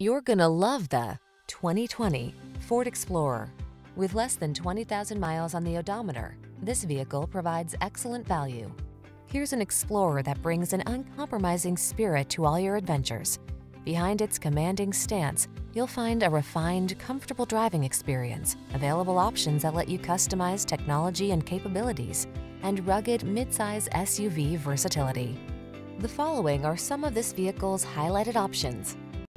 You're gonna love the 2020 Ford Explorer. With less than 20,000 miles on the odometer, this vehicle provides excellent value. Here's an Explorer that brings an uncompromising spirit to all your adventures. Behind its commanding stance, you'll find a refined, comfortable driving experience, available options that let you customize technology and capabilities, and rugged midsize SUV versatility. The following are some of this vehicle's highlighted options.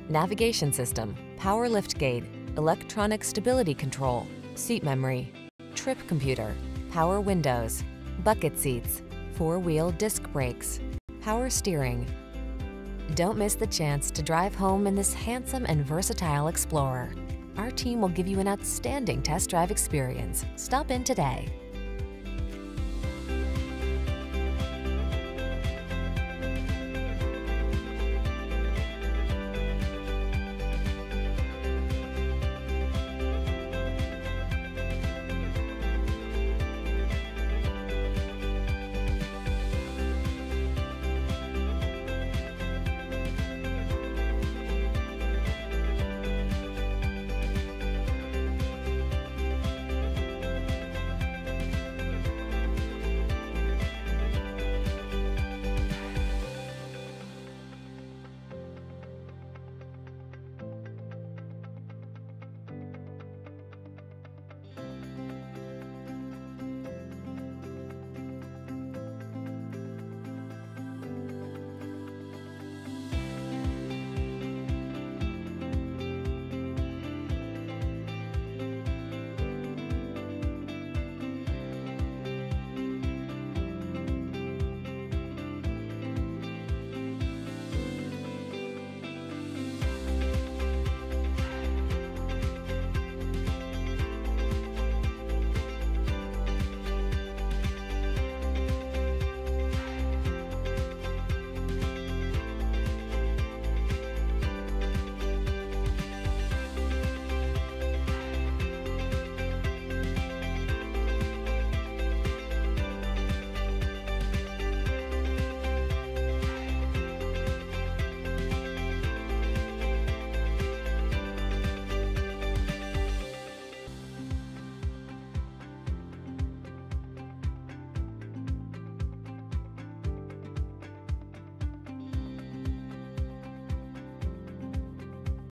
Navigation system, power liftgate, electronic stability control, seat memory, trip computer, power windows, bucket seats, four-wheel disc brakes, power steering. Don't miss the chance to drive home in this handsome and versatile Explorer. Our team will give you an outstanding test drive experience. Stop in today.